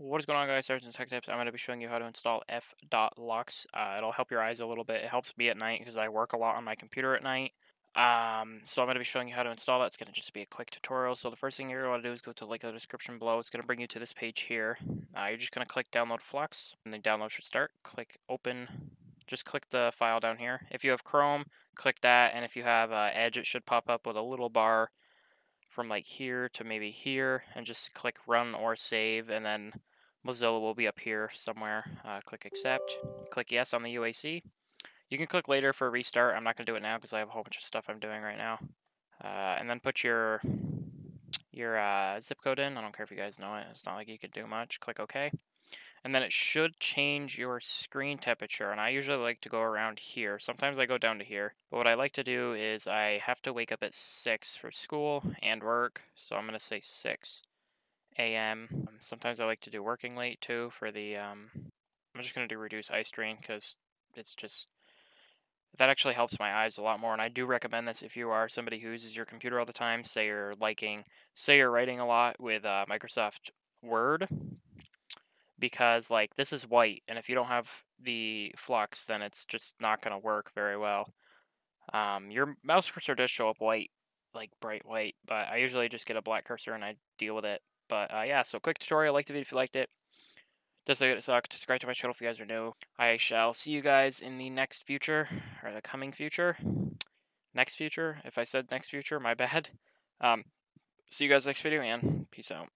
What is going on guys, Sargeant Tech Tips. I'm going to be showing you how to install f.lux. Uh, it'll help your eyes a little bit. It helps me at night because I work a lot on my computer at night. Um, so I'm going to be showing you how to install it. It's going to just be a quick tutorial. So the first thing you're going to do is go to the link in the description below. It's going to bring you to this page here. Uh, you're just going to click download f.lux and then download should start. Click open. Just click the file down here. If you have Chrome, click that. And if you have uh, Edge, it should pop up with a little bar from like here to maybe here and just click run or save and then Mozilla will be up here somewhere. Uh, click accept, click yes on the UAC. You can click later for a restart. I'm not going to do it now because I have a whole bunch of stuff I'm doing right now. Uh, and then put your your uh, zip code in. I don't care if you guys know it. It's not like you could do much. Click OK. And then it should change your screen temperature. And I usually like to go around here. Sometimes I go down to here. But what I like to do is I have to wake up at 6 for school and work. So I'm going to say 6 a.m. Sometimes I like to do working late too for the, um, I'm just going to do reduce eye strain because it's just, that actually helps my eyes a lot more. And I do recommend this if you are somebody who uses your computer all the time, say you're liking, say you're writing a lot with uh, Microsoft Word, because like this is white, and if you don't have the f.lux, then it's just not going to work very well. Um, your mouse cursor does show up white, like bright white, but I usually just get a black cursor and I deal with it but uh, yeah, so quick tutorial. Like the video if you liked it. Does it suck? Subscribe to my channel if you guys are new. I shall see you guys in the next future, or the coming future. Next future, if I said next future, my bad. Um, see you guys next video, and peace out.